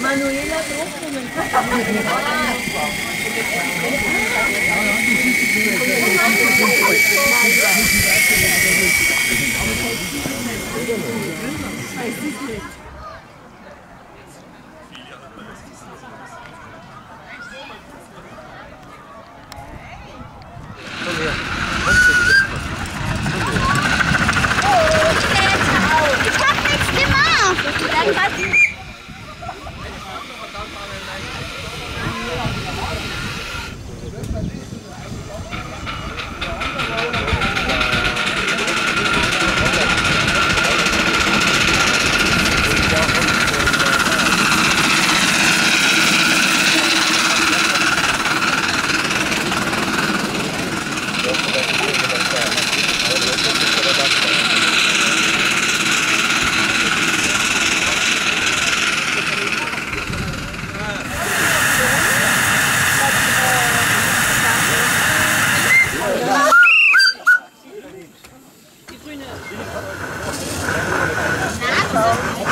Manuela Oh.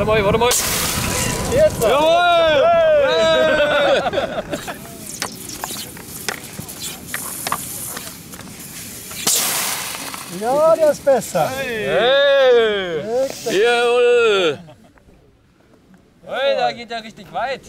Warte mal, warte mal. Jetzt! Jawohl! Ja, der ist besser. Hey! Jawohl! Hey, da geht ja richtig weit.